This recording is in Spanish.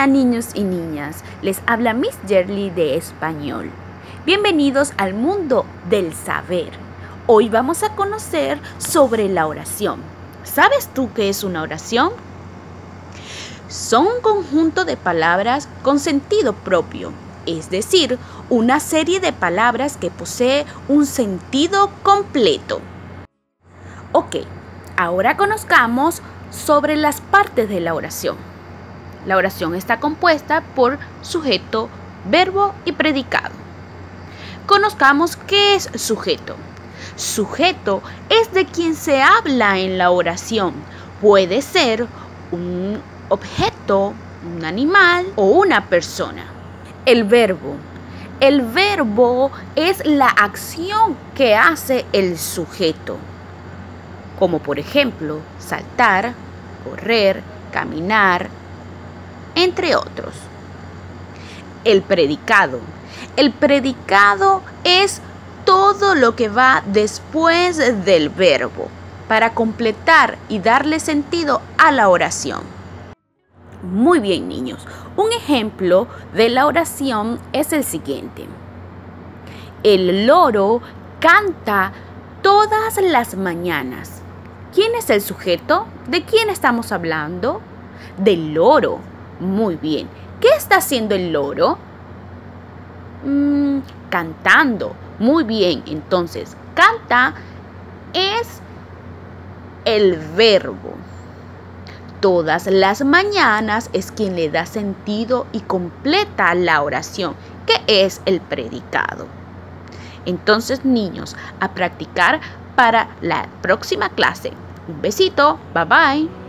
Hola niños y niñas, les habla Miss Jerly de Español. Bienvenidos al mundo del saber. Hoy vamos a conocer sobre la oración. ¿Sabes tú qué es una oración? Son un conjunto de palabras con sentido propio, es decir, una serie de palabras que posee un sentido completo. Ok, ahora conozcamos sobre las partes de la oración. La oración está compuesta por sujeto, verbo y predicado. Conozcamos qué es sujeto. Sujeto es de quien se habla en la oración. Puede ser un objeto, un animal o una persona. El verbo. El verbo es la acción que hace el sujeto, como por ejemplo saltar, correr, caminar, entre otros. El predicado. El predicado es todo lo que va después del verbo para completar y darle sentido a la oración. Muy bien niños, un ejemplo de la oración es el siguiente. El loro canta todas las mañanas. ¿Quién es el sujeto? ¿De quién estamos hablando? Del loro. Muy bien. ¿Qué está haciendo el loro? Mm, cantando. Muy bien. Entonces, canta es el verbo. Todas las mañanas es quien le da sentido y completa la oración, que es el predicado. Entonces, niños, a practicar para la próxima clase. Un besito. Bye bye.